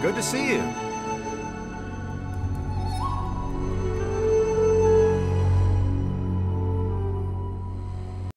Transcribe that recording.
Good to see you.